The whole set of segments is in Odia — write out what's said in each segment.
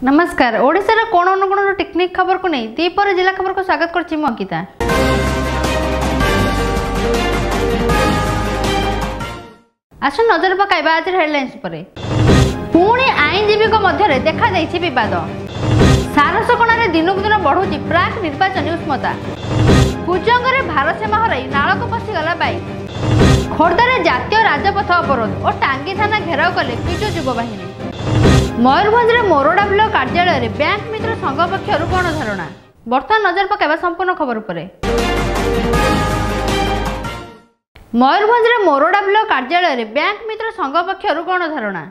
ନମସ୍କାର ଓଡ଼ିଶାର କୋଣ ଅନୁକୋଣର ଟେକ୍ନିକ୍ ଖବରକୁ ନେଇ ଦ୍ୱିପହର ଜିଲ୍ଲା ଖବରକୁ ସ୍ୱାଗତ କରୁଛି ମୁଁ ଅଙ୍କିତା ଆସ ନଜର ପକାଇବା ଆଜିର ହେଡଲାଇନ୍ସ ଉପରେ ପୁଣି ଆଇନଜୀବୀଙ୍କ ମଧ୍ୟରେ ଦେଖାଦେଇଛି ବିବାଦ ସାରସକଣାରେ ଦିନକୁ ଦିନ ବଢ଼ୁଛି ପ୍ରାକ୍ ନିର୍ବାଚନୀ ଉଷ୍ମତା କୁଜଙ୍ଗରେ ଭାରସାମ୍ୟ ହରାଇ ନାଳକୁ ପଶିଗଲା ବାଇକ୍ ଖୋର୍ଦ୍ଧାରେ ଜାତୀୟ ରାଜପଥ ଅବରୋଧ ଓ ଟାଙ୍ଗୀ ଥାନା ଘେରାଉ କଲେ ବିଜୁ ଯୁବ ବାହିନୀ ମୟୂରଭଞ୍ଜରେ ମୋରଡା ବ୍ଲକ କାର୍ଯ୍ୟାଳୟରେ ବ୍ୟାଙ୍କ ମିତ୍ର ସଂଘ ପକ୍ଷରୁ ଗଣଧାରଣା। ବର୍ତ୍ତମାନ ନଜର ପକାଇବା ସମ୍ପୂର୍ଣ୍ଣ ଖବର ଉପରେ। ମୟୂରଭଞ୍ଜରେ ମୋରଡା ବ୍ଲକ କାର୍ଯ୍ୟାଳୟରେ ବ୍ୟାଙ୍କ ମିତ୍ର ସଂଘ ପକ୍ଷରୁ ଗଣଧାରଣା।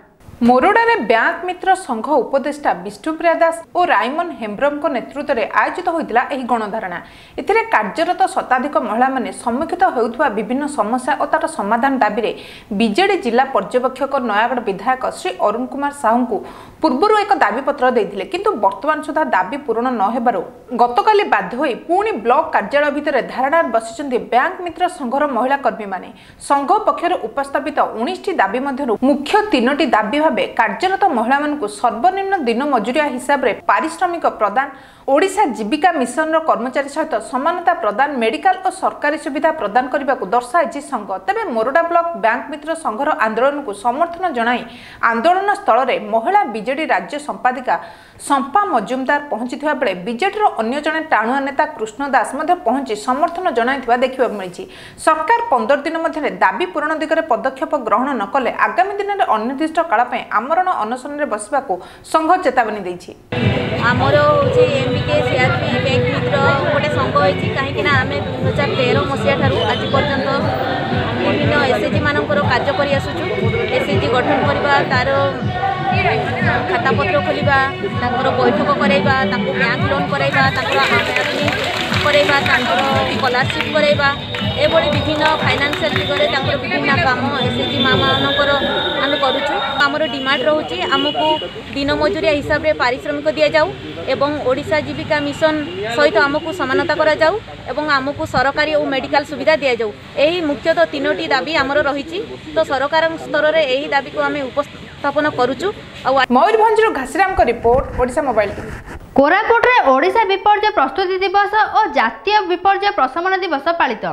ମୋରଡ଼ାରେ ବ୍ୟାଙ୍କ ମିତ୍ର ସଂଘ ଉପଦେଷ୍ଟା ବିଷ୍ଣୁପ୍ରିୟା ଦାସ ଓ ରାଇମନ ହେମ୍ବ୍ରମଙ୍କ ନେତୃତ୍ୱରେ ଆୟୋଜିତ ହୋଇଥିଲା ଏହି ଗଣଧାରଣା। ଏଥିରେ କାର୍ଯ୍ୟରତ ଶତାଧିକ ମହିଳାମାନେ ସମ୍ମୁଖୀନ ହେଉଥିବା ବିଭିନ୍ନ ସମସ୍ୟା ଓ ତାର ସମାଧାନ ଦାବିରେ ବିଜେଡି ଜିଲ୍ଲା ପର୍ଯ୍ୟବେକ୍ଷକ ନୟାଗଡ଼ ବିଧାୟକ ଶ୍ରୀ ଅରୁଣ କୁମାର ସାହୁଙ୍କୁ ପୂର୍ବରୁ ଏକ ଦାବିପତ୍ର ଦେଇଥିଲେ। କିନ୍ତୁ ବର୍ତ୍ତମାନ ସୁଦ୍ଧା ଦାବି ପୂରଣ ନ ହେବାରୁ ଗତକାଲି ବାଧ୍ୟ ହୋଇ ପୁଣି ବ୍ଲକ କାର୍ଯ୍ୟାଳୟ ଭିତରେ ଧାରଣାରେ ବସିଛନ୍ତି ବ୍ୟାଙ୍କ ମିତ୍ର ସଂଘର ମହିଳା କର୍ମୀମାନେ। ସଂଘ ପକ୍ଷରୁ ଉପସ୍ଥାପିତ ଉଣେଇଶଟି ଦାବି ମଧ୍ୟରୁ ମୁଖ୍ୟ ତିନୋଟି ଦାବି ଭାବେ କାର୍ଯ୍ୟରତ ମହିଳାମାନଙ୍କୁ ସର୍ବନିମ୍ନ ଦିନ ମଜୁରିଆ ହିସାବରେ ପାରିଶ୍ରମିକ ପ୍ରଦାନ ଓଡ଼ିଶା ଜୀବିକା ମିଶନର କର୍ମଚାରୀ ସହିତ ସମାନତା ପ୍ରଦାନ ମେଡିକାଲ ଓ ସରକାରୀ ସୁବିଧା ପ୍ରଦାନ କରିବାକୁ ଦର୍ଶାଇଛି ସଂଘ। ତେବେ ମୋରଡା ବ୍ଲକ ବ୍ୟାଙ୍କ ମିତ୍ର ସଂଘର ଆନ୍ଦୋଳନକୁ ସମର୍ଥନ ଜଣାଇ ଆନ୍ଦୋଳନ ସ୍ଥଳରେ ମହିଳା ବିଜେଡି ରାଜ୍ୟ ସମ୍ପାଦିକା ସମ୍ପା ମଜୁମଦାର ପହଞ୍ଚିଥିବା ବେଳେ ବିଜେଡିର ଅନ୍ୟ ଜଣେ ଟାଣୁଆ ନେତା କୃଷ୍ଣ ଦାସ ମଧ୍ୟ ପହଞ୍ଚି ସମର୍ଥନ ଜଣାଇଥିବା ଦେଖିବାକୁ ମିଳିଛି। ସରକାର ପନ୍ଦର ଦିନ ମଧ୍ୟରେ ଦାବି ପୂରଣ ଦିଗରେ ପଦକ୍ଷେପ ଗ୍ରହଣ ନ କଲେ ଆଗାମୀ ଦିନରେ ଅନିର୍ଦ୍ଦିଷ୍ଟ କାଳ ପାଇଁ ଆମରଣ ଅନଶନରେ ବସିବାକୁ ସଂଘ ଚେତାବନୀ ଦେଇଛି। ଆମର ହେଉଛି M B K CRP bank ମିତ୍ର ଗୋଟେ ସଂଘ ହେଇଛି କାହିଁକିନା ଆମେ ଦୁଇ ହଜାର ତେର ମସିହା ଠାରୁ ଆଜି ପର୍ଯ୍ୟନ୍ତ ବିଭିନ୍ନ ଏସ୍ ଏଚ୍ ଜି ମାନଙ୍କର କାର୍ଯ୍ୟ କରି ଆସୁଛୁ। ଏସ୍ ଏଚ୍ ଜି ଗଠନ କରିବା ତା'ର ଖାତାପତ୍ର ଖୋଲିବା ତାଙ୍କର ବୈଠକ କରାଇବା ତାଙ୍କୁ ବ୍ୟାଙ୍କ ଲୋନ୍ କରାଇବା ତାଙ୍କର କରାଇବା ତାଙ୍କର ସ୍କଲାରସିପ୍ କରାଇବା ଏଭଳି ବିଭିନ୍ନ ଫାଇନାନ୍ସିଆଲ ଦିଗରେ ତାଙ୍କର ବିଭିନ୍ନ କାମ ଏସ୍ ଏଚ୍ ଜି ମାଆମାନଙ୍କର ଆମେ କରୁଛୁ। ଆମର ଡିମାଣ୍ଡ ରହୁଛି ଆମକୁ ଦିନ ମଜୁରିଆ ହିସାବରେ ପାରିଶ୍ରମିକ ଦିଆଯାଉ ଏବଂ ଓଡ଼ିଶା ଜୀବିକା ମିଶନ ସହିତ ଆମକୁ ସମାନତା କରାଯାଉ ଏବଂ ଆମକୁ ସରକାରୀ ଓ ମେଡ଼ିକାଲ ସୁବିଧା ଦିଆଯାଉ। ଏହି ମୁଖ୍ୟତଃ ତିନୋଟି ଦାବି ଆମର ରହିଛି। ତ ସରକାରଙ୍କ ସ୍ତରରେ ଏହି ଦାବିକୁ ଆମେ ଉପସ୍ଥାପନ କରୁଛୁ। ଆଉ ମୟୂରଭଞ୍ଜରୁ ଘାସିରାମଙ୍କ ରିପୋର୍ଟ ଓଡ଼ିଶା ମୋବାଇଲ କୋରାପୁଟରେ ଓଡ଼ିଶା ବିପର୍ଯ୍ୟୟ ପ୍ରସ୍ତୁତି ଦିବସ ଓ ଜାତୀୟ ବିପର୍ଯ୍ୟୟ ପ୍ରଶମନ ଦିବସ ପାଳିତ।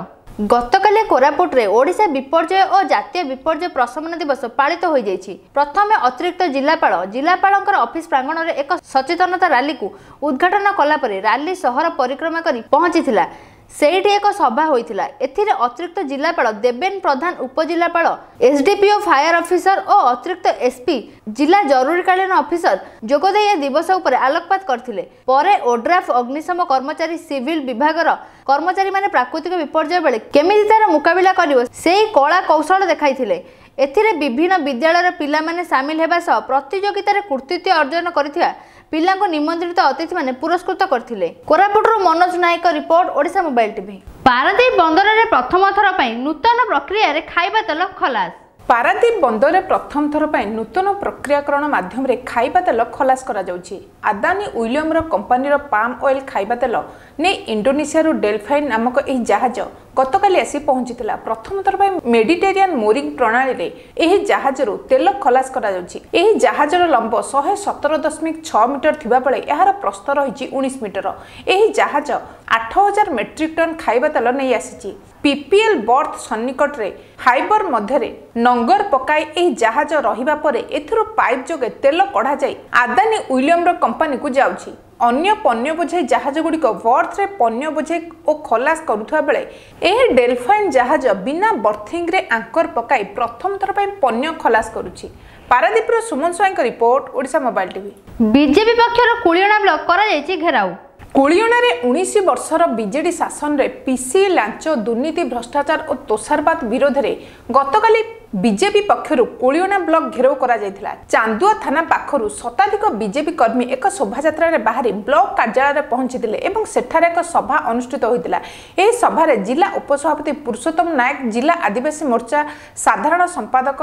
ଗତକାଲି କୋରାପୁଟରେ ଓଡ଼ିଶା ବିପର୍ଯ୍ୟୟ ଓ ଜାତୀୟ ବିପର୍ଯ୍ୟୟ ପ୍ରଶମନ ଦିବସ ପାଳିତ ହୋଇଯାଇଛି। ପ୍ରଥମେ ଅତିରିକ୍ତ ଜିଲ୍ଲାପାଳ ଜିଲ୍ଲାପାଳଙ୍କର ଅଫିସ ପ୍ରାଙ୍ଗଣରେ ଏକ ସଚେତନତା ରାଲିକୁ ଉଦ୍ଘାଟନ କଲା ପରେ ରାଲି ସହର ପରିକ୍ରମା କରି ପହଞ୍ଚିଥିଲା। ସେଇଠି ଏକ ସଭା ହୋଇଥିଲା। ଏଥିରେ ଅତିରିକ୍ତ ଜିଲ୍ଲାପାଳ ଦେବେନ ପ୍ରଧାନ ଉପଜିଲ୍ଲାପାଳ ଏସ୍ଡିପିଓ ଫାୟାର ଅଫିସର ଓ ଅତିରିକ୍ତ ଏସ୍ପି ଜିଲ୍ଲା ଜରୁରୀକାଳୀନ ଅଫିସର ଯୋଗଦେଇ ଏ ଦିବସ ଉପରେ ଆଲୋକପାତ କରିଥିଲେ। ପରେ ଓଡ୍ରାଫ୍ ଅଗ୍ନିଶମ କର୍ମଚାରୀ ସିଭିଲ ବିଭାଗର କର୍ମଚାରୀମାନେ ପ୍ରାକୃତିକ ବିପର୍ଯ୍ୟୟ ବେଳେ କେମିତି ତାର ମୁକାବିଲା କରିବ ସେଇ କଳା କୌଶଳ ଦେଖାଇଥିଲେ। ଏଥିରେ ବିଭିନ୍ନ ବିଦ୍ୟାଳୟର ପିଲାମାନେ ସାମିଲ ହେବା ସହ ପ୍ରତିଯୋଗିତାରେ କୃତିତ୍ୱ ଅର୍ଜନ କରିଥିବା ପିଲାଙ୍କୁ ନିମନ୍ତ୍ରିତ ଅତିଥିମାନେ ପୁରସ୍କୃତ କରିଥିଲେ। କୋରାପୁଟରୁ Manoj Nayak report Odisha mobile TV. Paradip ବନ୍ଦରରେ ପ୍ରଥମ ଥର ପାଇଁ ନୂତନ ପ୍ରକ୍ରିୟାରେ ଖାଇବା ତେଲ ଖଲାସ। ପାରାଦୀପ ବନ୍ଦରରେ ପ୍ରଥମ ଥର ପାଇଁ ନୂତନ ପ୍ରକ୍ରିୟାକରଣ ମାଧ୍ୟମରେ ଖାଇବା ତେଲ ଖଲାସ କରାଯାଉଛି। ଆଦାନୀ ୱିଲିୟମର କମ୍ପାନୀର ପାମ୍ ଅଏଲ ଖାଇବା ତେଲ ନେଇ ଇଣ୍ଡୋନେସିଆରୁ ଡେଲଫାଇନ୍ ନାମକ ଏହି ଜାହାଜ ଗତକାଲି ଆସି ପହଞ୍ଚିଥିଲା। ପ୍ରଥମ ଥର ପାଇଁ ମେଡିଟେରିଆନ ମୋରିଂ ପ୍ରଣାଳୀରେ ଏହି ଜାହାଜରୁ ତେଲ ଖଲାସ କରାଯାଉଛି। ଏହି ଜାହାଜର ଲମ୍ବ ଶହେ ସତର ଦଶମିକ ଛଅ ମିଟର ଥିବାବେଳେ ଏହାର ପ୍ରସ୍ତ ରହିଛି ଉଣେଇଶ ମିଟର। ଏହି ଜାହାଜ ଆଠ ହଜାର ମେଟ୍ରିକ ଟନ୍ ଖାଇବା ତେଲ ନେଇ ଆସିଛି। ପିପିଏଲ୍ ବର୍ଥ ସନ୍ନିକଟରେ ହାଇବର ମଧ୍ୟରେ ନଙ୍ଗର ପକାଇ ଏହି ଜାହାଜ ରହିବା ପରେ ଏଥିରୁ ପାଇପ୍ ଯୋଗେ ତେଲ କଢ଼ାଯାଇ ଆଦାନୀ ୱିଲିୟମର କମ୍ପାନୀକୁ ଯାଉଛି। ଅନ୍ୟ ପଣ୍ୟ ବୋଝେଇ ଜାହାଜ ଗୁଡ଼ିକ ବର୍ଥରେ ପଣ୍ୟ ବୋଝେଇ ଓ ଖଲାସ କରୁଥିବା ବେଳେ ଏହି ଡେଲଫାଇନ୍ ଜାହାଜ ବିନା ବର୍ଥିଂରେ ଆଙ୍କର ପକାଇ ପ୍ରଥମ ଥର ପାଇଁ ପଣ୍ୟ ଖଲାସ କରୁଛି। ପାରାଦୀପର ସୁମନ ସ୍ୱାଇଁଙ୍କ report Odisha mobile TV. BJP ପକ୍ଷରୁ କୁଳିଅଣା ବ୍ଲକ କରାଯାଇଛି ଘେରାଉ। କୁଳିଅଣାରେ ଉଣେଇଶ ବର୍ଷର ବିଜେଡି ଶାସନରେ ପିସି ଲାଞ୍ଚ ଦୁର୍ନୀତି ଭ୍ରଷ୍ଟାଚାର ଓ ତୋଷାରପାତ ବିରୋଧରେ ଗତକାଲି ବିଜେପି ପକ୍ଷରୁ କୁଳିଅଣା ବ୍ଲକ ଘେରାଉ କରାଯାଇଥିଲା। ଚାନ୍ଦୁଆ ଥାନା ପାଖରୁ ଶତାଧିକ ବିଜେପି କର୍ମୀ ଏକ ଶୋଭାଯାତ୍ରାରେ ବାହାରି ବ୍ଲକ କାର୍ଯ୍ୟାଳୟରେ ପହଞ୍ଚିଥିଲେ ଏବଂ ସେଠାରେ ଏକ ସଭା ଅନୁଷ୍ଠିତ ହୋଇଥିଲା। ଏହି ସଭାରେ ଜିଲ୍ଲା ଉପସଭାପତି ପୁରୁଷୋତ୍ତମ ନାୟକ ଜିଲ୍ଲା ଆଦିବାସୀ ମୋର୍ଚ୍ଚା ସାଧାରଣ ସମ୍ପାଦକ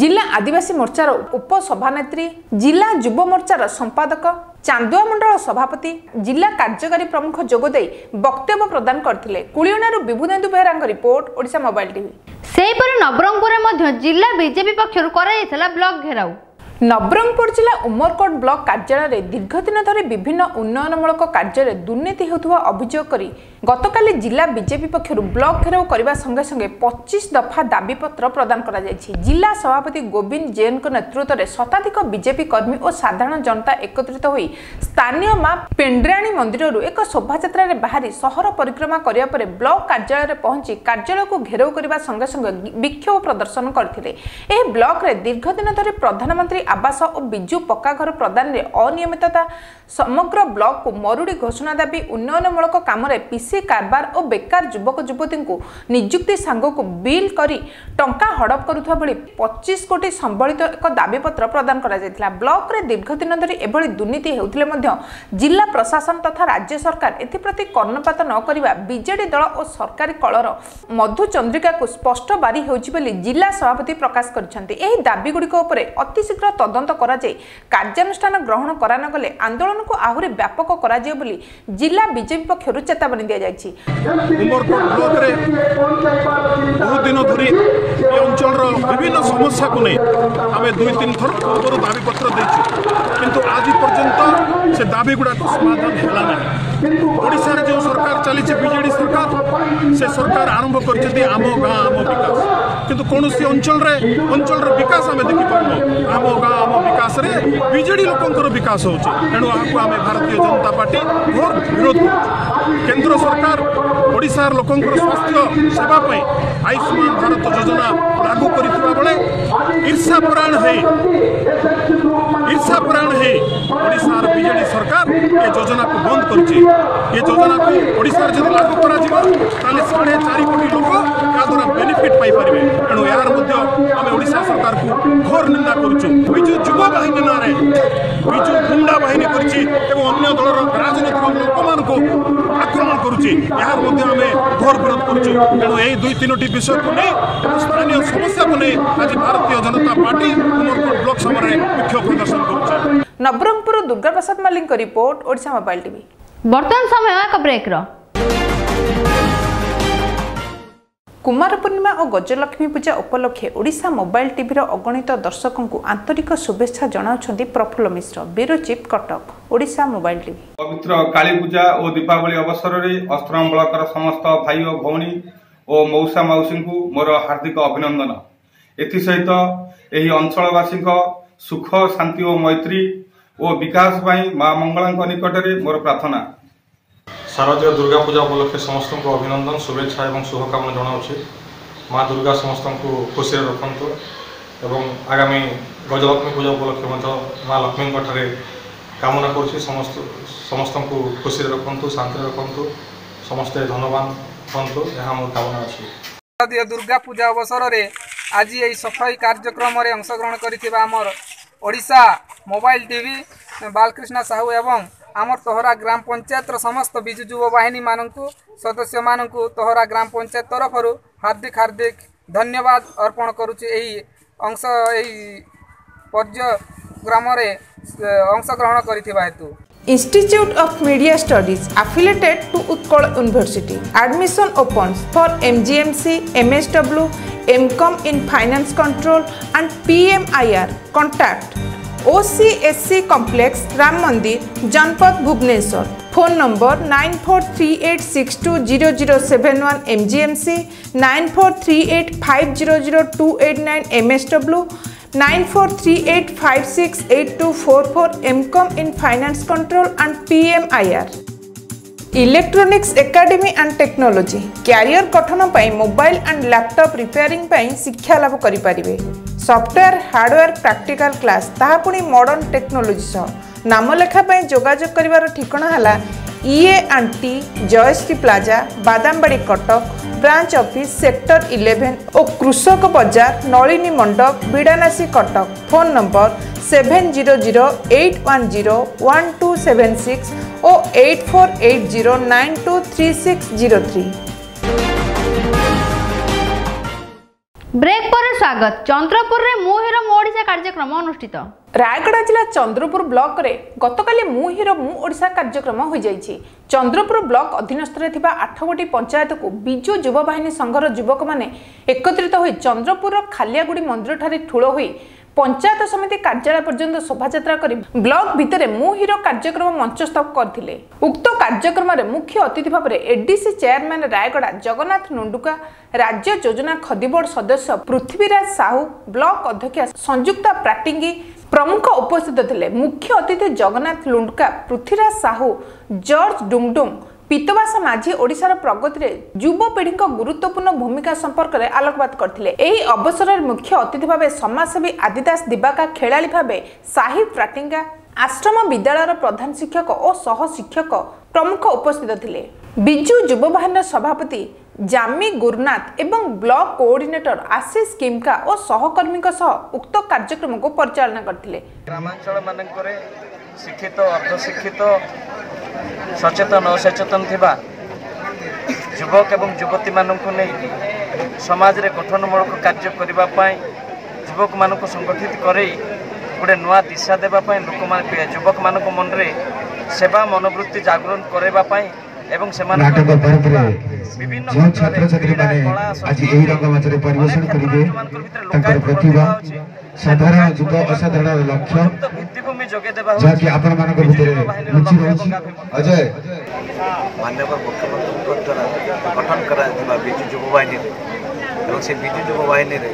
ଜିଲ୍ଲା ଆଦିବାସୀ ମୋର୍ଚ୍ଚାର ଉପସଭାନେତ୍ରୀ ଜିଲ୍ଲା ଯୁବ ମୋର୍ଚ୍ଚାର ସମ୍ପାଦକ ଚାନ୍ଦୁଆ ମଣ୍ଡଳ ସଭାପତି ଜିଲ୍ଲା କାର୍ଯ୍ୟକାରୀ ପ୍ରମୁଖ ଯୋଗଦେଇ ବକ୍ତବ୍ୟ ପ୍ରଦାନ କରିଥିଲେ କୁଳିଅଣାରୁ ବିଭୁଦେନ୍ଦୁ ବେହେରାଙ୍କ ରିପୋର୍ଟ ଓଡ଼ିଶା ମୋବାଇଲ ଟିଭି। ସେହିପରି ନବରଙ୍ଗପୁରରେ ମଧ୍ୟ ଜିଲ୍ଲା ବିଜେପି ପକ୍ଷରୁ କରାଯାଇଥିଲା ବ୍ଲକ ଘେରାଉ। ନବରଙ୍ଗପୁର ଜିଲ୍ଲା ଉମରକୋଟ ବ୍ଲକ କାର୍ଯ୍ୟାଳୟରେ ଦୀର୍ଘ ଦିନ ଧରି ବିଭିନ୍ନ ଉନ୍ନୟନମୂଳକ କାର୍ଯ୍ୟରେ ଦୁର୍ନୀତି ହେଉଥିବା ଅଭିଯୋଗ କରି ଗତକାଲି ଜିଲ୍ଲା ବିଜେପି ପକ୍ଷରୁ ବ୍ଲକ ଘେରାଉ କରିବା ସଙ୍ଗେ ସଙ୍ଗେ ପଚିଶ ଦଫା ଦାବିପତ୍ର ପ୍ରଦାନ କରାଯାଇଛି। ଜିଲ୍ଲା ସଭାପତି ଗୋବିନ୍ଦ ଜେନଙ୍କ ନେତୃତ୍ୱରେ ଶତାଧିକ ବିଜେପି କର୍ମୀ ଓ ସାଧାରଣ ଜନତା ଏକତ୍ରିତ ହୋଇ ସ୍ଥାନୀୟ ମା ପେଣ୍ଡ୍ରାଣୀ ମନ୍ଦିରରୁ ଏକ ଶୋଭାଯାତ୍ରାରେ ବାହାରି ସହର ପରିକ୍ରମା କରିବା ପରେ ବ୍ଲକ କାର୍ଯ୍ୟାଳୟରେ ପହଞ୍ଚି କାର୍ଯ୍ୟାଳୟକୁ ଘେରାଉ କରିବା ସଙ୍ଗେ ସଙ୍ଗେ ବିକ୍ଷୋଭ ପ୍ରଦର୍ଶନ କରିଥିଲେ। ଏହି ବ୍ଲକରେ ଦୀର୍ଘ ଦିନ ଧରି ପ୍ରଧାନମନ୍ତ୍ରୀ ଆବାସ ଓ ବିଜୁ ପକ୍କା ଘର ପ୍ରଦାନରେ ଅନିୟମିତତା ସମଗ୍ର ବ୍ଲକକୁ ମରୁଡ଼ି ଘୋଷଣା ଦାବି ଉନ୍ନୟନମୂଳକ କାମରେ ପିସି କାରବାର ଓ ବେକାର ଯୁବକ ଯୁବତୀଙ୍କୁ ନିଯୁକ୍ତି ସାଙ୍ଗକୁ ବିଲ୍ କରି ଟଙ୍କା ହଡପ କରୁଥିବା ଭଳି ପଚିଶ କୋଟି ସମ୍ବଳିତ ଏକ ଦାବିପତ୍ର ପ୍ରଦାନ କରାଯାଇଥିଲା। ବ୍ଲକରେ ଦୀର୍ଘ ଦିନ ଧରି ଏଭଳି ଦୁର୍ନୀତି ହେଉଥିଲେ ମଧ୍ୟ ଜିଲ୍ଲା ପ୍ରଶାସନ ତଥା ରାଜ୍ୟ ସରକାର ଏଥିପ୍ରତି କର୍ଣ୍ଣପାତ ନ କରିବା ବିଜେଡି ଦଳ ଓ ସରକାରୀ କଳର ମଧୁ ଚନ୍ଦ୍ରିକାକୁ ସ୍ପଷ୍ଟ ବାରି ହେଉଛି ବୋଲି ଜିଲ୍ଲା ସଭାପତି ପ୍ରକାଶ କରିଛନ୍ତି। ଏହି ଦାବିଗୁଡ଼ିକ ଉପରେ ଅତିଶୀଘ୍ର ତଦନ୍ତ କରାଯାଇ କାର୍ଯ୍ୟାନୁଷ୍ଠାନ ଗ୍ରହଣ କରାନଗଲେ ଆନ୍ଦୋଳନକୁ ଆହୁରି ବ୍ୟାପକ କରାଯିବ ବୋଲି ଜିଲ୍ଲା ବିଜେପି ପକ୍ଷରୁ ଚେତାବନୀ ଦିଆଯାଇଛି। ଉମରକୋଟ ବ୍ଲକରେ ବହୁତ ଦିନ ଧରି ଏ ଅଞ୍ଚଳର ବିଭିନ୍ନ ସମସ୍ୟାକୁ ନେଇ ଆମେ ଦୁଇ ତିନି ଥର ପୂର୍ବରୁ ଦାବିପତ୍ର ଦେଇଛୁ। କିନ୍ତୁ ଆଜି ପର୍ଯ୍ୟନ୍ତ ସେ ଦାବି ଗୁଡ଼ାକ ସମାଧାନ ହେଲା ନାହିଁ ଓଡ଼ିଶାରେ ଯେଉଁ ସରକାର ଚାଲିଛି ବିଜେଡି ସରକାର ସେ ସରକାର ଆରମ୍ଭ କରିଛନ୍ତି ଆମ ଗାଁ ଆମ ବିକାଶ କିନ୍ତୁ କୌଣସି ଅଞ୍ଚଳରେ ଅଞ୍ଚଳର ବିକାଶ ଆମେ ଦେଖିପାରୁନୁ। ଆମ ଗାଁ ଆମ ବିକାଶରେ ବିଜେଡି ଲୋକଙ୍କର ବିକାଶ ହେଉଛି। ତେଣୁ ଏହାକୁ ଆମେ ଭାରତୀୟ ଜନତା ପାର୍ଟି ଘୋର ବିରୋଧ କରୁଛୁ। କେନ୍ଦ୍ର ସରକାର ଓଡ଼ିଶାର ଲୋକଙ୍କର ସ୍ୱାସ୍ଥ୍ୟ ସେବା ପାଇଁ ଆୟୁଷ୍ମାନ ଭାରତ ଯୋଜନା ଲାଗୁ କରିଥିବା ବେଳେ ଈର୍ଷାପରାୟଣ ହେଇ ଈର୍ଷାପରାୟଣ ହେଇ ଓଡ଼ିଶାର ବିଜେଡି ସରକାର ଏ ଯୋଜନାକୁ ବନ୍ଦ କରିଛି। ଏ ଯୋଜନାକୁ ଓଡ଼ିଶାରେ ଯଦି ଲାଗୁ କରାଯିବ ତାହେଲେ ସାଢ଼େ ଚାରି କୋଟି ଲୋକ ଏହାଦ୍ୱାରା ବେନିଫିଟ୍ ପାଇପାରିବେ। ତେଣୁ ଏହାର ମଧ୍ୟ ଆମେ ଓଡ଼ିଶା ସରକାରକୁ ଘୋର ନିନ୍ଦା କରୁଛୁ। ବିଜୁ ଯୁବ ବାହିନୀ ନାଁରେ ବିଜୁ ଗୁଣ୍ଡା ବାହିନୀ କରିଛି। ଏବଂ ଅନ୍ୟ ଦଳର ରାଜନୈତିକ ଲୋକମାନଙ୍କୁ ଆକ୍ରମଣ କରୁଛି। ଏହାର ମଧ୍ୟ ଆମେ ଘୋର ବିରୋଧ କରୁଛୁ। ତେଣୁ ଏହି ଦୁଇ ତିନୋଟି ବିଷୟକୁ ନେଇ ଏବଂ ସ୍ଥାନୀୟ ସମସ୍ୟାକୁ ନେଇ ଆଜି ଭାରତୀୟ ଜନତା ପାର୍ଟି ଉମରକୋଟ ବ୍ଲକ ସମୟରେ ବିକ୍ଷୋଭ ପ୍ରଦର୍ଶନ କରୁছে ନବରଙ୍ଗପୁର ଦୁର୍ଗାପ୍ରସାଦ ମାଲିଙ୍କ ରିପୋର୍ଟ ଓଡ଼ିଶା ମୋବାଇଲ ଟିଭି। ବର୍ତ୍ତମାନ ସମୟ ଏକ ବ୍ରେକ୍ର। କୁମାର ପୂର୍ଣ୍ଣିମା ଓ ଗଜଲକ୍ଷ୍ମୀ ପୂଜା ଉପଲକ୍ଷେ ଓଡ଼ିଶା ମୋବାଇଲ ଟିଭିର ଅଗଣିତ ଦର୍ଶକଙ୍କୁ ଆନ୍ତରିକ ଶୁଭେଚ୍ଛା ଜଣାଉଛନ୍ତି Prafulla Mishra bureau chief Cuttack Odisha mobile TV. ପବିତ୍ର କାଳୀ ପୂଜା ଓ ଦୀପାବଳି ଅବସରରେ ଅସ୍ତ୍ରାମ ବ୍ଲକର ସମସ୍ତ ଭାଇ ଓ ଭଉଣୀ ଓ ମଉସା ମାଉସୀଙ୍କୁ ମୋର ହାର୍ଦ୍ଦିକ ଅଭିନନ୍ଦନ। ଏଥିସହିତ ଏହି ଅଞ୍ଚଳବାସୀଙ୍କ ସୁଖ ଶାନ୍ତି ଓ ମୈତ୍ରୀ ଓ ବିକାଶ ପାଇଁ ମା ମଙ୍ଗଳାଙ୍କ ନିକଟରେ ମୋର ପ୍ରାର୍ଥନା। ଶାରଦୀୟ ଦୁର୍ଗା ପୂଜା ଉପଲକ୍ଷେ ସମସ୍ତଙ୍କୁ ଅଭିନନ୍ଦନ ଶୁଭେଚ୍ଛା ଏବଂ ଶୁଭକାମନା ଜଣାଉଛି। ମା ଦୁର୍ଗା ସମସ୍ତଙ୍କୁ ଖୁସିରେ ରଖନ୍ତୁ ଏବଂ ଆଗାମୀ ଗଜଲକ୍ଷ୍ମୀ ପୂଜା ଉପଲକ୍ଷେ ମଧ୍ୟ ମା ଲକ୍ଷ୍ମୀଙ୍କ ଠାରେ କାମନା କରୁଛି। ସମସ୍ତ ସମସ୍ତଙ୍କୁ ଖୁସିରେ ରଖନ୍ତୁ ଶାନ୍ତିରେ ରଖନ୍ତୁ। ସମସ୍ତେ ଧନବାନ ହୁଅନ୍ତୁ। ଏହା ମୋର କାମନା ଅଛି। ଶାରଦୀୟ ଦୁର୍ଗା ପୂଜା ଅବସରରେ ଆଜି ଏହି ସଫାଇ କାର୍ଯ୍ୟକ୍ରମରେ ଅଂଶଗ୍ରହଣ କରିଥିବା ଆମର ଓଡ଼ିଶା ମୋବାଇଲ ଟିଭି ବାଲକୃଷ୍ଣ ସାହୁ ଏବଂ আমার তহরা গ্রাম পঞ্চায়েতর সমস্ত বিজু যুব বাহিনী মানুষ সদস্য মানুষ তহরা গ্রাম পঞ্চায়েত তরফর হার্দিক হার্দিক ধন্যবাদ অর্পণ করুছি এই অংশ এই পর্যগ্রামে অংশগ্রহণ করিথিবা হেতু Institute of Media Studies affiliated to Utkal University. Admission opens for MGMC, MSW, MCOM in Finance Control and PMIR. Contact OCSC complex Ram Mandir Janpath Bhubaneswar phone number nine four three eight six two zero zero seven one MGMC nine four three eight five zero zero two eight nine MSW nine four three eight five six eight two four four MCom in finance control and PMIR electronics academy and technology career গঠন পাই মোবাইল আন্ড ল্যাপটপ রিপেয়ারিং পাই শিক্ষালাভ করিপারিবে ସଫ୍ଟୱେୟାର ହାର୍ଡୱେୟାର ପ୍ରାକ୍ଟିକାଲ କ୍ଲାସ୍ ତାହା ପୁଣି ମଡର୍ଣ୍ଣ ଟେକ୍ନୋଲୋଜି ସହ। ନାମ ଲେଖା ପାଇଁ ଯୋଗାଯୋଗ କରିବାର ଠିକଣା ହେଲା EA and T Jayashree plaza Badambadi Cuttack branch office sector eleven ଓ କୃଷକ ବଜାର ନଳିନୀ ମଣ୍ଡପ Bidanasi Cuttack. Phone number seven zero zero eight one zero one two seven six oh eight four eight zero nine two three six zero three break ପରେ ସ୍ୱାଗତ। ଚନ୍ଦ୍ରପୁରରେ ମୁଁ ହିରୋ ମୋ ଓଡ଼ିଶା କାର୍ଯ୍ୟକ୍ରମ ଅନୁଷ୍ଠିତ। ରାୟଗଡ଼ା ଜିଲ୍ଲା ଚନ୍ଦ୍ରପୁର ବ୍ଲକରେ ଗତକାଲି ମୁଁ ହିରୋ ମୁଁ ଓଡ଼ିଶା କାର୍ଯ୍ୟକ୍ରମ ହୋଇଯାଇଛି। ଚନ୍ଦ୍ରପୁର ବ୍ଲକ ଅଧୀନସ୍ଥରେ ଥିବା ଆଠଗୋଟି ପଞ୍ଚାୟତକୁ ବିଜୁ ଯୁବ ବାହିନୀ ସଂଘର ଯୁବକମାନେ ଏକତ୍ରିତ ହୋଇ ଚନ୍ଦ୍ରପୁରର ଖାଲିଆଗୁଡ଼ି ମନ୍ଦିରଠାରେ ଠୁଳ ହୋଇ ପଞ୍ଚାୟତ ସମିତି କାର୍ଯ୍ୟାଳୟ ପର୍ଯ୍ୟନ୍ତ ଶୋଭାଯାତ୍ରା କରି ବ୍ଲକ ଭିତରେ ମୁଁ ହିରୋ କାର୍ଯ୍ୟକ୍ରମ ମଞ୍ଚସ୍ଥ କରିଥିଲେ। ଉକ୍ତ କାର୍ଯ୍ୟକ୍ରମରେ ମୁଖ୍ୟ ଅତିଥି ଭାବରେ ଏଡିସି ଚେୟାରମ୍ୟାନ ରାୟଗଡ଼ା ଜଗନ୍ନାଥ ନୁଣ୍ଡୁକା ରାଜ୍ୟ ଯୋଜନା ଖଦି ବୋର୍ଡ ସଦସ୍ୟ ପୃଥ୍ୱୀରାଜ ସାହୁ ବ୍ଲକ ଅଧ୍ୟକ୍ଷା ସଂଯୁକ୍ତା ପ୍ରାଟିଙ୍ଗି ପ୍ରମୁଖ ଉପସ୍ଥିତ ଥିଲେ। ମୁଖ୍ୟ ଅତିଥି ଜଗନ୍ନାଥ ଲୁଣ୍ଡକା ପୃଥ୍ୱୀରାଜ ସାହୁ ଜର୍ଜ ଡୁଙ୍ଗଡୁଙ୍ଗ ପିତବାସ ମାଝୀ ଓଡ଼ିଶାର ପ୍ରଗତିରେ ଯୁବପିଢ଼ିଙ୍କ ଗୁରୁତ୍ୱପୂର୍ଣ୍ଣ ଭୂମିକା ସମ୍ପର୍କରେ ଆଲୋକପାତ କରିଥିଲେ। ଏହି ଅବସରରେ ମୁଖ୍ୟ ଅତିଥି ଭାବେ ସମାଜସେବୀ ଆଦିଦାସ ଦିବାକା ଖେଳାଳି ଭାବେ ସାହିବ ପ୍ରାଟିଙ୍ଗା ଆଶ୍ରମ ବିଦ୍ୟାଳୟର ପ୍ରଧାନ ଶିକ୍ଷକ ଓ ସହ ଶିକ୍ଷକ ପ୍ରମୁଖ ଉପସ୍ଥିତ ଥିଲେ। ବିଜୁ ଯୁବ ବାହିନୀର ସଭାପତି ଜାମି ଗୁରୁନାଥ ଏବଂ ବ୍ଲକ କୋଅର୍ଡିନେଟର ଆଶିଷ କିମ୍କା ଓ ସହକର୍ମୀଙ୍କ ସହ ଉକ୍ତ କାର୍ଯ୍ୟକ୍ରମକୁ ପରିଚାଳନା କରିଥିଲେ। ଗ୍ରାମାଞ୍ଚଳ ମାନଙ୍କରେ ଶିକ୍ଷିତ ଅର୍ଦ୍ଧଶିକ୍ଷିତ ସଚେତନ ଅସଚେତନ ଥିବା ଯୁବକ ଏବଂ ଯୁବତୀମାନଙ୍କୁ ନେଇ ସମାଜରେ ଗଠନମୂଳକ କାର୍ଯ୍ୟ କରିବା ପାଇଁ ଯୁବକମାନଙ୍କୁ ସଂଗଠିତ କରେଇ ଗୋଟେ ନୂଆ ଦିଶା ଦେବା ପାଇଁ ଲୋକମାନେ ଯୁବକମାନଙ୍କ ମନରେ ସେବା ମନୋବୃତ୍ତି ଜାଗରଣ କରାଇବା ପାଇଁ ଏବଂ ସେମାନଙ୍କ ନାଟକ ପରପରେ ବିଭିନ୍ନ ଯେଉଁ କ୍ଷେତ୍ରରେ ଛାତ୍ରଛାତ୍ରୀମାନେ କ୍ରୀଡ଼ା, କଳା, ଆଜି ସଂସ୍କୃତି, ଏହି ରଙ୍ଗମଞ୍ଚରେ ପରିବେଷଣ ଅନେକ କରିବେ କ୍ଷେତ୍ରରେ ସେମାନଙ୍କ ଭିତରେ ତାଙ୍କର ଲୁକାୟିତ ପ୍ରତିଭା ପ୍ରତିଭା ଅଛି। ସାଧାରଣ ଲୁକାୟିତ ଯୁବ ପ୍ରତିଭାକୁ ଅସାଧାରଣ ଲକ୍ଷ୍ୟ ଉପଯୁକ୍ତ ଭିତ୍ତିଭୂମି ଯୋଗାଇ ଦେବା ଯାହାକି ହେଉଛି ଆପଣମାନଙ୍କ ବିଜୁ ଭିତରେ ଯୁବ ବାହିନୀର ଲୁଚି ଲକ୍ଷ୍ୟ ରହିଛି ଏବଂ ଆଭିମୁଖ୍ୟ। ଅଜୟ ମାନ୍ୟବର ମୁଖ୍ୟମନ୍ତ୍ରୀଙ୍କ ଦ୍ୱାରା ଗଠନ କରାଯାଇଥିବା ବିଜୁ ଯୁବ ବାହିନୀରେ ଏବଂ ସେ ବିଜୁ ଯୁବ ବାହିନୀରେ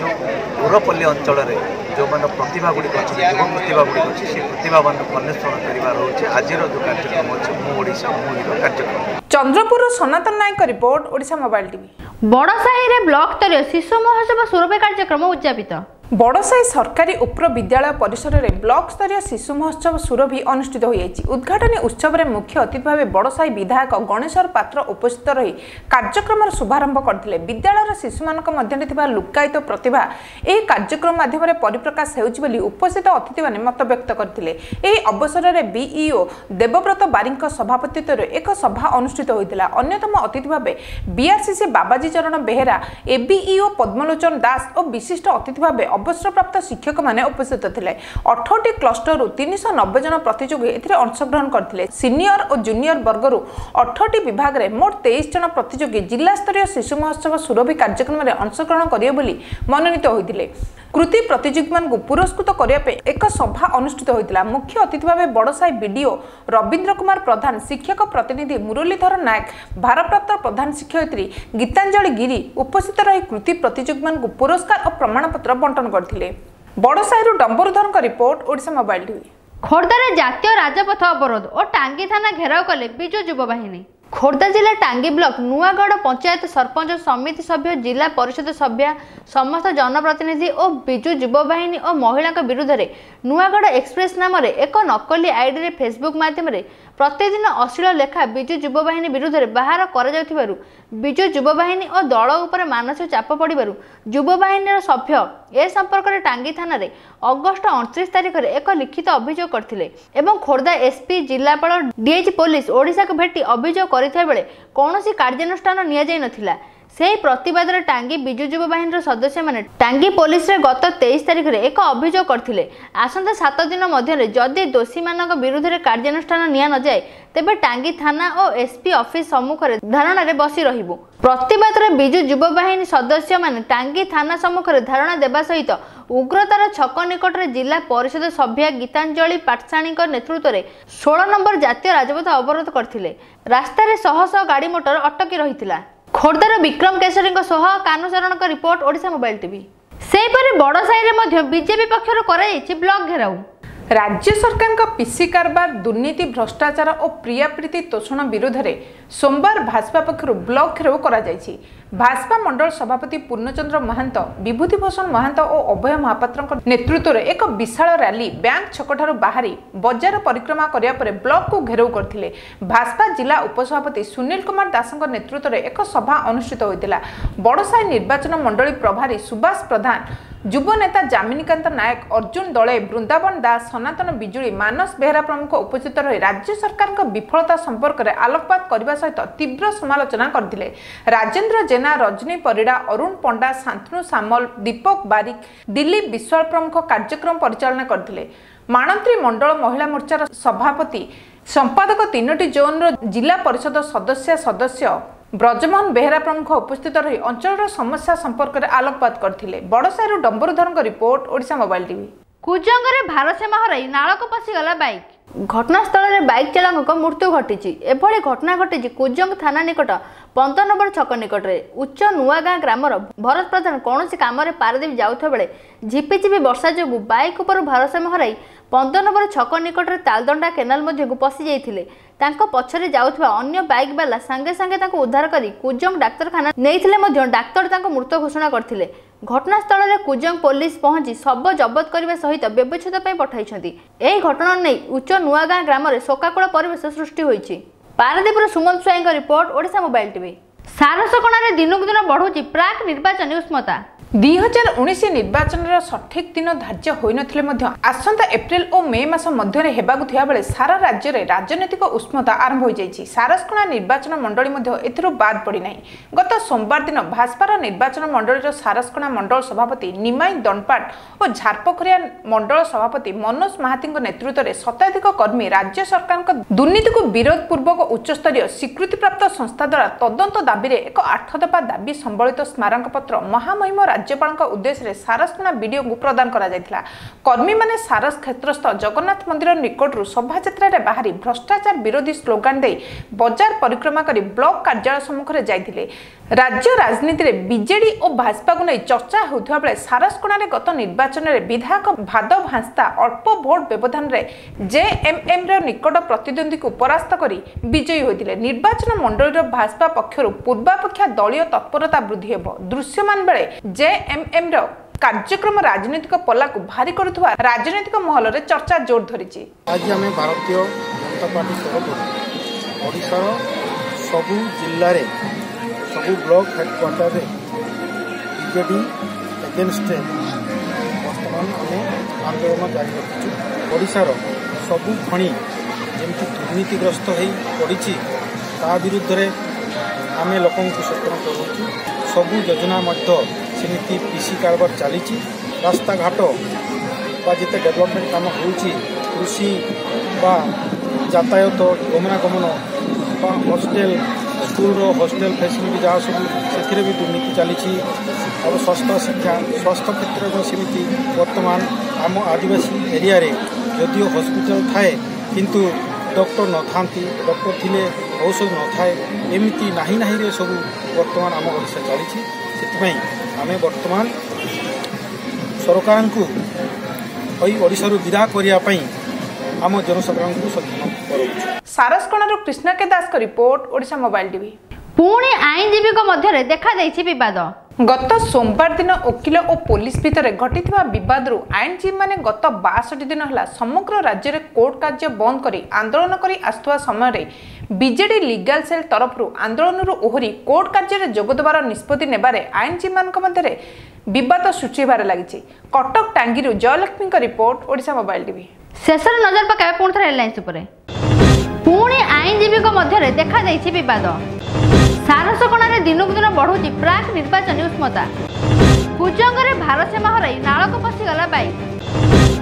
ଯେଉଁ ପୁରପଲ୍ଲୀ ଅଞ୍ଚଳରେ ଯେଉଁମାନେ ପ୍ରତିଭା ଗୁଡ଼ିକ ଅଛି ଯୁବ ପ୍ରତିଭା ଗୁଡ଼ିକ ଅଛି ସେ ପ୍ରତିଭାମାନଙ୍କୁ ଅନ୍ୱେଷଣ କରିବାର ହେଉଛି। ଆଜିର ଯେଉଁ କାର୍ଯ୍ୟକ୍ରମ ଅଛି ମୁଁ ଓଡ଼ିଶା ମୁଁ ହିରୋ କାର୍ଯ୍ୟକ୍ରମ। ଚନ୍ଦ୍ରପୁରରୁ Sanatan Nayak report Odisha mobile TV. ବଡ଼ସାହିରେ block ସ୍ତରୀୟ ଶିଶୁ ମହୋତ୍ସବ ସୁରଭି କାର୍ଯ୍ୟକ୍ରମ ଉଦ୍ଯାପିତ। ବଡ଼ସାହି ସରକାରୀ ଉପ୍ର ବିଦ୍ୟାଳୟ ପରିସରରେ ବ୍ଲକ ସ୍ତରୀୟ ଶିଶୁ ମହୋତ୍ସବ ସୁରଭି ଅନୁଷ୍ଠିତ ହୋଇଯାଇଛି ଉଦ୍ଘାଟନୀ ଉତ୍ସବରେ ମୁଖ୍ୟ ଅତିଥି ଭାବେ ବଡ଼ସାହି ବିଧାୟକ ଗଣେଶ୍ୱର ପାତ୍ର ଉପସ୍ଥିତ ରହି କାର୍ଯ୍ୟକ୍ରମର ଶୁଭାରମ୍ଭ କରିଥିଲେ। ବିଦ୍ୟାଳୟର ଶିଶୁମାନଙ୍କ ମଧ୍ୟରେ ଥିବା ଲୁକ୍କାୟିତ ପ୍ରତିଭା ଏହି କାର୍ଯ୍ୟକ୍ରମ ମାଧ୍ୟମରେ ପରିପ୍ରକାଶ ହେଉଛି ବୋଲି ଉପସ୍ଥିତ ଅତିଥିମାନେ ମତବ୍ୟକ୍ତ କରିଥିଲେ। ଏହି ଅବସରରେ ବିଇଓ ଦେବବ୍ରତ ବାରିଙ୍କ ସଭାପତିତ୍ୱରେ ଏକ ସଭା ଅନୁଷ୍ଠିତ ହୋଇଥିଲା। ଅନ୍ୟତମ ଅତିଥି ଭାବେ ବିଆରସିସି ବାବାଜୀ ଚରଣ ବେହେରା ଏବିଇଓ ପଦ୍ମଲୋଚନ ଦାସ ଓ ବିଶିଷ୍ଟ ଅତିଥି ଭାବେ ଅବସରପ୍ରାପ୍ତ ଶିକ୍ଷକମାନେ ଉପସ୍ଥିତ ଥିଲେ। ଅଠରଟି କ୍ଲଷ୍ଟରରୁ ତିନିଶହ ନବେ ଜଣ ପ୍ରତିଯୋଗୀ ଏଥିରେ ଅଂଶଗ୍ରହଣ କରିଥିଲେ। ସିନିୟର ଓ ଜୁନିୟର ବର୍ଗରୁ ଅଠରଟି ବିଭାଗରେ ମୋଟ ତେଇଶ ଜଣ ପ୍ରତିଯୋଗୀ ଜିଲ୍ଲାସ୍ତରୀୟ ଶିଶୁ ମହୋତ୍ସବ ସୁରଭି କାର୍ଯ୍ୟକ୍ରମରେ ଅଂଶଗ୍ରହଣ କରିବେ ବୋଲି ମନୋନୀତ ହୋଇଥିଲେ। କୃତି ପ୍ରତିଯୋଗୀମାନଙ୍କୁ ପୁରସ୍କୃତ କରିବା ପାଇଁ ଏକ ସଭା ଅନୁଷ୍ଠିତ ହୋଇଥିଲା। ମୁଖ୍ୟ ଅତିଥି ଭାବେ ବଡ଼ସାହି ବିଡିଓ ରବୀନ୍ଦ୍ର କୁମାର ପ୍ରଧାନ ଶିକ୍ଷକ ପ୍ରତିନିଧି ମୁରଲୀଧର ନାୟକ ଭାରପ୍ରାପ୍ତ ପ୍ରଧାନ ଶିକ୍ଷୟିତ୍ରୀ ଗୀତାଞ୍ଜଳି ଗିରି ଉପସ୍ଥିତ ରହି କୃତି ପ୍ରତିଯୋଗୀମାନଙ୍କୁ ପୁରସ୍କାର ଓ ପ୍ରମାଣପତ୍ର ବଣ୍ଟନ କରିଥିଲେ। ବଡ଼ସାହିରୁ ଡମ୍ବରୁଧରଙ୍କ ରିପୋର୍ଟ ଓଡ଼ିଶା ମୋବାଇଲ ଟିଭି। ଖୋର୍ଦ୍ଧାରେ ଜାତୀୟ ରାଜପଥ ଅବରୋଧ ଓ ଟାଙ୍ଗୀ ଥାନା ଘେରାଉ କଲେ ବିଜୁ ଯୁବ ବାହିନୀ। ଖୋର୍ଦ୍ଧା ଜିଲ୍ଲା ଟାଙ୍ଗୀ ବ୍ଲକ ନୂଆଗଡ଼ ପଞ୍ଚାୟତ ସରପଞ୍ଚ ସମିତି ସଭ୍ୟ ଜିଲ୍ଲା ପରିଷଦ ସଭ୍ୟା ସମସ୍ତ ଜନପ୍ରତିନିଧି ଓ ବିଜୁ ଯୁବ ବାହିନୀ ଓ ମହିଳାଙ୍କ ବିରୁଦ୍ଧରେ ନୂଆଗଡ଼ ଏକ୍ସପ୍ରେସ ନାମରେ ଏକ ନକଲି ଆଇଡିରେ ଫେସବୁକ୍ ମାଧ୍ୟମରେ ପ୍ରତିଦିନ ଅଶ୍ଳୀଳ ଲେଖା ବିଜୁ ଯୁବ ବାହିନୀ ବିରୁଦ୍ଧରେ ବାହାର କରାଯାଉଥିବାରୁ ବିଜୁ ଯୁବ ବାହିନୀ ଓ ଦଳ ଉପରେ ମାନସିକ ଚାପ ପଡ଼ିବାରୁ ଯୁବ ବାହିନୀର ସଭ୍ୟ ଏ ସମ୍ପର୍କରେ ଟାଙ୍ଗୀ ଥାନାରେ ଅଗଷ୍ଟ ଅଣତିରିଶ ତାରିଖରେ ଏକ ଲିଖିତ ଅଭିଯୋଗ କରିଥିଲେ ଏବଂ ଖୋର୍ଦ୍ଧା ଏସ୍ପି ଜିଲ୍ଲାପାଳ ଡିଏଜି ପୋଲିସ ଓଡ଼ିଶାକୁ ଭେଟି ଅଭିଯୋଗ କରିଥିବା ବେଳେ କୌଣସି କାର୍ଯ୍ୟାନୁଷ୍ଠାନ ନିଆଯାଇ ନଥିଲା ସେହି ପ୍ରତିବାଦରେ ଟାଙ୍ଗୀ ବିଜୁ ଯୁବ ବାହିନୀର ସଦସ୍ୟମାନେ ଟାଙ୍ଗୀ ପୋଲିସରେ ଗତ ତେଇଶ ତାରିଖରେ ଏକ ଅଭିଯୋଗ କରିଥିଲେ। ଆସନ୍ତା ସାତ ଦିନ ମଧ୍ୟରେ ଯଦି ଦୋଷୀମାନଙ୍କ ବିରୁଦ୍ଧରେ କାର୍ଯ୍ୟାନୁଷ୍ଠାନ ନିଆ ନଯାଏ ତେବେ ଟାଙ୍ଗୀ ଥାନା ଓ ଏସ୍ପି ଅଫିସ ସମ୍ମୁଖରେ ଧାରଣାରେ ବସି ରହିବୁ। ପ୍ରତିବାଦରେ ବିଜୁ ଯୁବ ବାହିନୀ ସଦସ୍ୟମାନେ ଟାଙ୍ଗୀ ଥାନା ସମ୍ମୁଖରେ ଧାରଣା ଦେବା ସହିତ ଉଗ୍ରତାର ଛକ ନିକଟରେ ଜିଲ୍ଲା ପରିଷଦ ସଭ୍ୟା ଗୀତାଞ୍ଜଳି ପାଟସାଣୀଙ୍କ ନେତୃତ୍ୱରେ ଷୋହଳ ନମ୍ବର ଜାତୀୟ ରାଜପଥ ଅବରୋଧ କରିଥିଲେ। ରାସ୍ତାରେ ଶହ ଶହ ଗାଡ଼ି ମୋଟର ଅଟକି ରହିଥିଲା। ଖୋର୍ଦ୍ଧାର ବିକ୍ରମ କେଶରୀଙ୍କ ସହ କାନୁଚରଣଙ୍କ ରିପୋର୍ଟ ଓଡ଼ିଶା ମୋବାଇଲ ଟିଭି। ସେହିପରି ବଡ଼ସାହିରେ ମଧ୍ୟ ବିଜେପି ପକ୍ଷରୁ କରାଯାଇଛି ବ୍ଲକ ଘେରାଉ। ରାଜ୍ୟ ସରକାରଙ୍କ ପିସି କାରବାର ଦୁର୍ନୀତି ଭ୍ରଷ୍ଟାଚାର ଓ ପ୍ରିୟାପ୍ରୀତି ତୋଷଣ ବିରୋଧରେ ସୋମବାର ଭାଜପା ପକ୍ଷରୁ ବ୍ଲକ ଘେରାଉ କରାଯାଇଛି। ଭାଜପା ମଣ୍ଡଳ ସଭାପତି ପୂର୍ଣ୍ଣଚନ୍ଦ୍ର ମହାନ୍ତ ବିଭୂତି ଭୂଷଣ ମହାନ୍ତ ଓ ଅଭୟ ମହାପାତ୍ରଙ୍କ ନେତୃତ୍ୱରେ ଏକ ବିଶାଳ ରାଲି ବ୍ୟାଙ୍କ ଛକଠାରୁ ବାହାରି ବଜାର ପରିକ୍ରମା କରିବା ପରେ ବ୍ଲକକୁ ଘେରାଉ କରିଥିଲେ। ଭାଜପା ଜିଲ୍ଲା ଉପସଭାପତି ସୁନୀଲ କୁମାର ଦାସଙ୍କ ନେତୃତ୍ୱରେ ଏକ ସଭା ଅନୁଷ୍ଠିତ ହୋଇଥିଲା। ବଡ଼ସାହି ନିର୍ବାଚନ ମଣ୍ଡଳୀ ପ୍ରଭାରୀ ସୁବାସ ପ୍ରଧାନ ଯୁବ ନେତା ଜାମିନୀକାନ୍ତ ନାୟକ ଅର୍ଜୁନ ଦଳେ ବୃନ୍ଦାବନ ଦାସ ସନାତନ ବିଜୁଳି ମାନସ ବେହେରା ପ୍ରମୁଖ ଉପସ୍ଥିତ ରହି ରାଜ୍ୟ ସରକାରଙ୍କ ବିଫଳତା ସମ୍ପର୍କରେ ଆଲୋକପାତ କରିବା ସହିତ ତୀବ୍ର ସମାଲୋଚନା କରିଥିଲେ। ରାଜେନ୍ଦ୍ର ଜେନା ରଜନୀ ପରିଡ଼ା ଅରୁଣ ପଣ୍ଡା ଶାନ୍ତନୁ ସାମଲ ଦୀପକ ବାରିକ ଦିଲ୍ଲୀପ ବିଶ୍ୱାଳ ପ୍ରମୁଖ କାର୍ଯ୍ୟକ୍ରମ ପରିଚାଳନା କରିଥିଲେ। ମାଣନ୍ତ୍ରୀ ମଣ୍ଡଳ ମହିଳା ମୋର୍ଚ୍ଚାର ସଭାପତି ସମ୍ପାଦକ ତିନୋଟି ଜୋନ୍ର ଜିଲ୍ଲା ପରିଷଦ ସଦସ୍ୟ ସଦସ୍ୟ ବ୍ରଜମୋହନ ବେହେରା ପ୍ରମୁଖ ଉପସ୍ଥିତ ରହି ଅଞ୍ଚଳର ସମସ୍ୟା ସମ୍ପର୍କରେ ଆଲୋକପାତ କରିଥିଲେ। ବଡ଼ସାହିରୁ ଡମ୍ବରୁଧରଙ୍କ ରିପୋର୍ଟ ଓଡ଼ିଶା ମୋବାଇଲ ଟିଭି। କୁଜଙ୍ଗରେ ଭାରସାମ୍ୟ ହରାଇ ନାଳକୁ ପଶିଗଲା ବାଇକ୍। ଘଟଣାସ୍ଥଳରେ ବାଇକ୍ ଚାଳକଙ୍କ ମୃତ୍ୟୁ ଘଟିଛି। ଏଭଳି ଘଟଣା ଘଟିଛି କୁଜଙ୍ଗ ଥାନା ନିକଟ ପନ୍ଦର ନମ୍ବର ଛକ ନିକଟରେ। ଉଚ୍ଚ ନୂଆଗାଁ ଗ୍ରାମର ଭରତ ପ୍ରଧାନ କୌଣସି କାମରେ ପାରାଦୀପ ଯାଉଥିବା ବେଳେ ଝିପିଝିପି ବର୍ଷା ଯୋଗୁଁ ବାଇକ୍ ଉପରୁ ଭାରସାମ୍ୟ ହରାଇ ପନ୍ଦର ନମ୍ବର ଛକ ନିକଟରେ ତାଲଦଣ୍ଡା କେନାଲ ମଧ୍ୟକୁ ପଶି ଯାଇଥିଲେ। ତାଙ୍କ ପଛରେ ଯାଉଥିବା ଅନ୍ୟ ବାଇକ୍ ବାଲା ସାଙ୍ଗେ ସାଙ୍ଗେ ତାଙ୍କୁ ଉଦ୍ଧାର କରି କୁଜଙ୍ଗ ଡାକ୍ତରଖାନା ନେଇଥିଲେ ମଧ୍ୟ ଡାକ୍ତର ତାଙ୍କୁ ମୃତ ଘୋଷଣା କରିଥିଲେ। ଘଟଣାସ୍ଥଳରେ କୁଜଙ୍ଗ ପୋଲିସ ପହଞ୍ଚି ଶବ ଜବତ କରିବା ସହିତ ବ୍ୟବଚ୍ଛେଦ ପାଇଁ ପଠାଇଛନ୍ତି। ଏହି ଘଟଣା ନେଇ ଉଚ୍ଚ ନୂଆଗାଁ ଗ୍ରାମରେ ଶୋକାକୁଳ ପରିବେଶ ସୃଷ୍ଟି ହୋଇଛି। ପାରାଦୀପର ସୁମନ୍ତ ସ୍ୱାଇଁଙ୍କ ରିପୋର୍ଟ ଓଡ଼ିଶା ମୋବାଇଲ ଟିଭି। ସାରସକଣାରେ ଦିନକୁ ଦିନ ବଢ଼ୁଛି ପ୍ରାକ୍ ନିର୍ବାଚନୀ ଉଷ୍ମତା। ଦୁଇ ହଜାର ଉଣେଇଶ ନିର୍ବାଚନର ସଠିକ୍ ଦିନ ଧାର୍ଯ୍ୟ ହୋଇନଥିଲେ ମଧ୍ୟ ଆସନ୍ତା ଏପ୍ରିଲ ଓ ମେ ମାସ ମଧ୍ୟରେ ହେବାକୁ ଥିବାବେଳେ ସାରା ରାଜ୍ୟରେ ରାଜନୈତିକ ଉଷ୍ମତା ଆରମ୍ଭ ହୋଇଯାଇଛି। ସାରସକଣା ନିର୍ବାଚନ ମଣ୍ଡଳୀ ମଧ୍ୟ ଏଥିରୁ ବାଦ୍ ପଡ଼ିନାହିଁ। ଗତ ସୋମବାର ଦିନ ଭାଜପାର ନିର୍ବାଚନ ମଣ୍ଡଳୀର ସାରସକଣା ମଣ୍ଡଳ ସଭାପତି ନିମାଇ ଦଣ୍ଡପାଟ ଓ ଝାରପୋଖରିଆ ମଣ୍ଡଳ ସଭାପତି ମନୋଜ ମାହାତିଙ୍କ ନେତୃତ୍ୱରେ ଶତାଧିକ କର୍ମୀ ରାଜ୍ୟ ସରକାରଙ୍କ ଦୁର୍ନୀତିକୁ ବିରୋଧ ପୂର୍ବକ ଉଚ୍ଚସ୍ତରୀୟ ସ୍ୱୀକୃତିପ୍ରାପ୍ତ ସଂସ୍ଥା ଦ୍ୱାରା ତଦନ୍ତ ଦାବିରେ ଏକ ଆଠ ଦଫା ଦାବି ସମ୍ବଳିତ ସ୍ମାରକପତ୍ର ମହାମହିମ ରାଜ୍ୟପାଳଙ୍କ ଉଦ୍ଦେଶ୍ୟରେ ସାରସକଣା ବିଡିଓଙ୍କୁ ପ୍ରଦାନ କରାଯାଇଥିଲା। କର୍ମୀମାନେ ସାରସ କ୍ଷେତ୍ରସ୍ଥ ଜଗନ୍ନାଥ ମନ୍ଦିର ନିକଟରୁ ଶୋଭାଯାତ୍ରାରେ ବାହାରି ଭ୍ରଷ୍ଟାଚାର ବିରୋଧୀ ସ୍ଲୋଗାନ ଦେଇ ବଜାର ପରିକ୍ରମା କରି ବ୍ଲକ କାର୍ଯ୍ୟାଳୟ ସମ୍ମୁଖରେ ଯାଇଥିଲେ। ରାଜ୍ୟ ରାଜନୀତିରେ ବିଜେଡି ଓ ଭାଜପାକୁ ନେଇ ଚର୍ଚ୍ଚା ହେଉଥିବା ବେଳେ ସାରସକଣାରେ ଗତ ନିର୍ବାଚନରେ ବିଧାୟକ ଭାଦବ ହାଁସ୍ତା ଅଳ୍ପ ଭୋଟ ବ୍ୟବଧାନରେ ଜେଏମ୍ଏମ୍ର ନିକଟ ପ୍ରତିଦ୍ୱନ୍ଦ୍ୱୀକୁ ପରାସ୍ତ କରି ବିଜୟୀ ହୋଇଥିଲେ। ନିର୍ବାଚନ ମଣ୍ଡଳୀର ଭାଜପା ପକ୍ଷରୁ ପୂର୍ବାପେକ୍ଷା ଦଳୀୟ ତତ୍ପରତା ବୃଦ୍ଧି ହେବ। ଦୃଶ୍ୟମାନ ବେଳେ ଜେଏମ୍ଏମ୍ର କାର୍ଯ୍ୟକ୍ରମ ରାଜନୈତିକ ପଲ୍ଲାକୁ ଭାରି କରୁଥିବା ରାଜନୈତିକ ମହଲରେ ଚର୍ଚ୍ଚା ଜୋର ଧରିଛି। ଆଜି ଆମେ ଭାରତୀୟ ଜନତା ପାର୍ଟି ତରଫରୁ ଓଡ଼ିଶାର ସବୁ ଜିଲ୍ଲାରେ ସବୁ ବ୍ଲକ ହେଡ଼କ୍ୱାର୍ଟରରେ ବିଜେଡି ଏଗେନଷ୍ଟରେ ବର୍ତ୍ତମାନ ଆମେ ଆନ୍ଦୋଳନ ଜାରି ରଖିଛୁ। ଓଡ଼ିଶାର ସବୁ ଖଣି ଯେମିତି ଦୁର୍ନୀତିଗ୍ରସ୍ତ ହୋଇ ପଡ଼ିଛି ତା ବିରୁଦ୍ଧରେ ଆମେ ଲୋକଙ୍କୁ ସଚେତନ କରୁଛୁ। ସବୁ ଯୋଜନା ମଧ୍ୟ ସେମିତି ପିସି କାରବାର ଚାଲିଛି ରାସ୍ତାଘାଟ ବା ଯେତେ ଡେଭଲପମେଣ୍ଟ କାମ ହେଉଛି କୃଷି ବା ଯାତାୟାତ ଗମନାଗମନ ବା ହଷ୍ଟେଲ ସ୍କୁଲର ହଷ୍ଟେଲ ଫ୍ୟାସିଲିଟି ଯାହା ସବୁ ସେଥିରେ ବି ଦୁର୍ନୀତି ଚାଲିଛି ଆଉ ସ୍ୱାସ୍ଥ୍ୟ ଶିକ୍ଷା ସ୍ୱାସ୍ଥ୍ୟ କ୍ଷେତ୍ରରେ ସେମିତି ବର୍ତ୍ତମାନ ଆମ ଆଦିବାସୀ ଏରିଆରେ ଯଦିଓ ହସ୍ପିଟାଲ ଥାଏ କିନ୍ତୁ ଡକ୍ଟର ନଥାନ୍ତି ଡକ୍ଟର ଥିଲେ ଔଷଧ ନଥାଏ ଏମିତି ନାହିଁ ନାହିଁରେ ସବୁ ବର୍ତ୍ତମାନ ଆମ ଓଡ଼ିଶା ଚାଲିଛି ସେଥିପାଇଁ ଆମେ ବର୍ତ୍ତମାନ ସରକାରଙ୍କୁ ଏଇ ଓଡ଼ିଶାରୁ ବିଦା କରିବା ପାଇଁ ଆମ ଜନସାଧାରଣଙ୍କୁ ସଚେତନ କରାଉଛୁ। ସାରସକଣାରୁ କୃଷ୍ଣ କେ ଦାସଙ୍କ ରିପୋର୍ଟ ଓଡ଼ିଶା ମୋବାଇଲ ଟିଭି। ପୁଣି ଆଇନଜୀବୀଙ୍କ ମଧ୍ୟରେ ଦେଖାଦେଇଛି ବିବାଦ। ଗତ ସୋମବାର ଦିନ ଓକିଲ ଓ ପୋଲିସ ଭିତରେ ଘଟିଥିବା ବିବାଦରୁ ଆଇନଜୀବୀମାନେ ଗତ ବାଷଠି ଦିନ ହେଲା ସମଗ୍ର ରାଜ୍ୟରେ କୋର୍ଟ କାର୍ଯ୍ୟ ବନ୍ଦ କରି ଆନ୍ଦୋଳନ କରି ଆସୁଥିବା ସମୟରେ ବିଜେଡି ଲିଗାଲ ସେଲ୍ ତରଫରୁ ଆନ୍ଦୋଳନରୁ ଓହରି କୋର୍ଟ କାର୍ଯ୍ୟରେ ଯୋଗ ଦେବାର ନିଷ୍ପତ୍ତି ନେବାରେ ଆଇନଜୀବୀମାନଙ୍କ ମଧ୍ୟରେ ବିବାଦ ସୃଷ୍ଟି ହେବାରେ ଲାଗିଛି। କଟକ ଟାଙ୍ଗିରୁ ଜୟଲକ୍ଷ୍ମୀଙ୍କ ରିପୋର୍ଟ ଓଡ଼ିଶା ମୋବାଇଲ ଟିଭି। ଶେଷରେ ନଜର ପକାଇବା ପୁଣି ଥରେ ଉପରେ। ପୁଣି ଆଇନଜୀବୀଙ୍କ ମଧ୍ୟରେ ଦେଖାଦେଇଛି ବିବାଦ। ସାରସକଣାରେ ଦିନକୁ ଦିନ ବଢ଼ୁଛି ପ୍ରାକ୍ ନିର୍ବାଚନୀ ଉଷ୍ମତା। କୁଜଙ୍ଗରେ ଭାରସୀମା ହରାଇ ନାଳକୁ ପଶିଗଲା ବାଇକ୍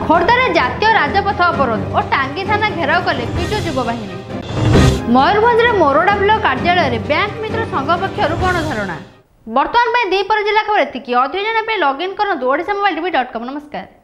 ଖୋର୍ଦ୍ଧାରେ ଜାତୀୟ ରାଜପଥ ଅବରୋଧ ଓ ଟାଙ୍ଗୀ ଥାନା ଘେରାଉ କଲେ ବିଜୁ ଯୁବ ବାହିନୀ ମୟୂରଭଞ୍ଜରେ ମୋରଡା ବ୍ଲକ କାର୍ଯ୍ୟାଳୟରେ ବ୍ୟାଙ୍କ ମିତ୍ର ସଂଘ ପକ୍ଷରୁ ଗଣଧାରଣା। ବର୍ତ୍ତମାନ ପାଇଁ ଦ୍ୱିପର ଜିଲ୍ଲା ଖବର ଏତିକି। ଅଧିକ ଜାଣିବା ପାଇଁ ଲଗ୍ଇନ୍ କରନ୍ତୁ Odisha mobile TV dot com ନମସ୍କାର।